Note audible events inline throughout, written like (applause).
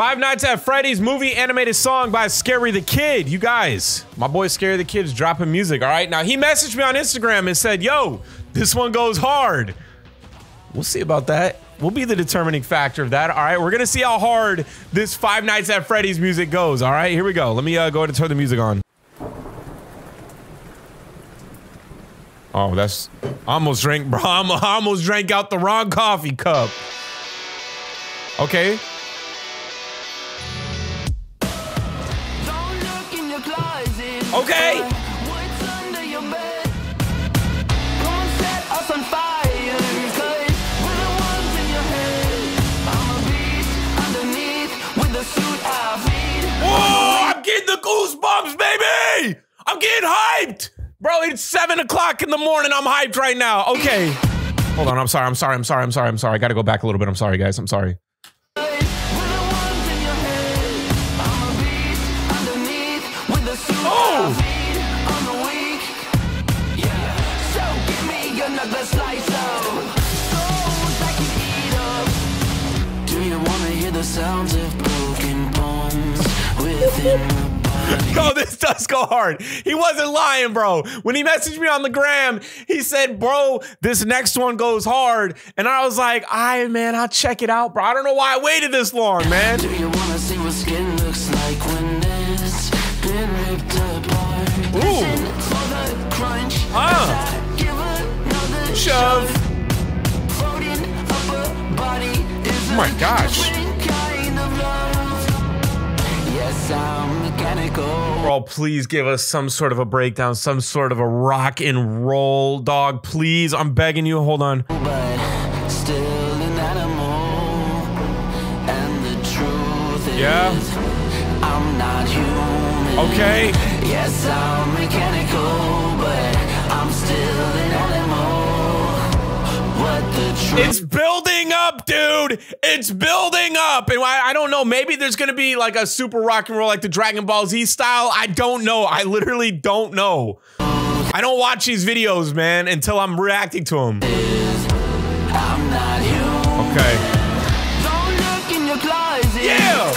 Five Nights at Freddy's movie animated song by Scary the Kid. You guys, my boy Scary the Kid is dropping music, all right? Now, he messaged me on Instagram and said, yo, this one goes hard. We'll see about that. We'll be the determining factor of that, all right? We're gonna see how hard this Five Nights at Freddy's music goes, all right? Here we go. Let me uh, go ahead and turn the music on. Oh, that's I almost drank, bro. (laughs) I almost drank out the wrong coffee cup. Okay. Okay. Whoa! I'm getting the goosebumps, baby! I'm getting hyped! Bro, it's seven o'clock in the morning. I'm hyped right now. Okay. Hold on. I'm sorry. I'm sorry. I'm sorry. I'm sorry. I'm sorry. I gotta go back a little bit. I'm sorry, guys. I'm sorry. (laughs) Yo, this does go hard. He wasn't lying, bro. When he messaged me on the gram, he said, bro, this next one goes hard. And I was like, I right, man, I'll check it out, bro. I don't know why I waited this long, man. Do you wanna see what skin looks like when it's been ripped apart? Ooh. Ah. Shove. Oh my gosh. Bro, please give us some sort of a breakdown, some sort of a rock and roll, dog. Please, I'm begging you. Hold on. yeah. I'm not human. Okay. Yes, I'm mechanical, but I'm still It's building up, dude. It's building up. And I, I don't know. Maybe there's going to be like a super rock and roll like the Dragon Ball Z style. I don't know. I literally don't know. I don't watch these videos, man, until I'm reacting to them. Okay. Yeah.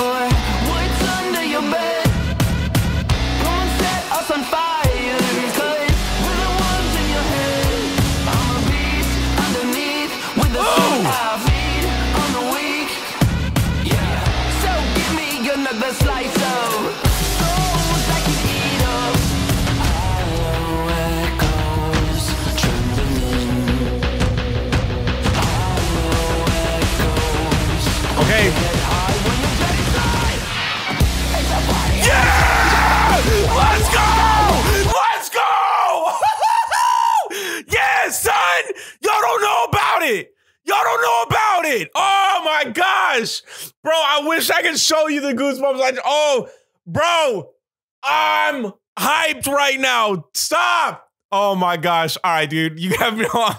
It. Oh my gosh. Bro, I wish I could show you the goosebumps. I, oh, bro, I'm hyped right now. Stop. Oh my gosh. All right, dude. You have me (laughs) on.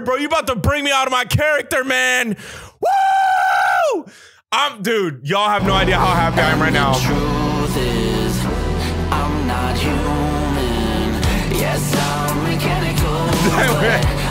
Bro. You about to bring me out of my character, man. Woo! I'm, dude, y'all have no idea how happy I am right now. Truth is, (laughs)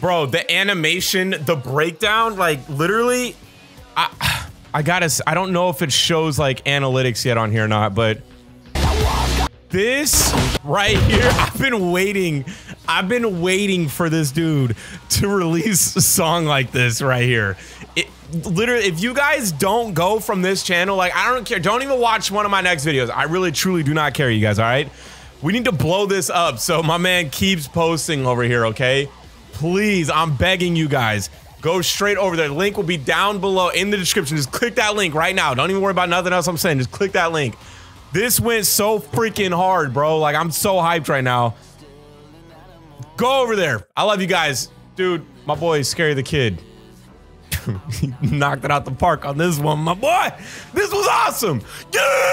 Bro, the animation, the breakdown, like literally, I, I gotta. I don't know if it shows like analytics yet on here or not, but this right here, (laughs) I've been waiting. I've been waiting for this dude to release a song like this right here. It literally, if you guys don't go from this channel, like I don't care. Don't even watch one of my next videos. I really, truly do not care, you guys. All right. We need to blow this up so my man keeps posting over here, okay? Please, I'm begging you guys. Go straight over there. The link will be down below in the description. Just click that link right now. Don't even worry about nothing else I'm saying. Just click that link. This went so freaking hard, bro. Like, I'm so hyped right now. Go over there. I love you guys. Dude, my boy, Scary the Kid. (laughs) knocked it out the park on this one, my boy. This was awesome. Yeah!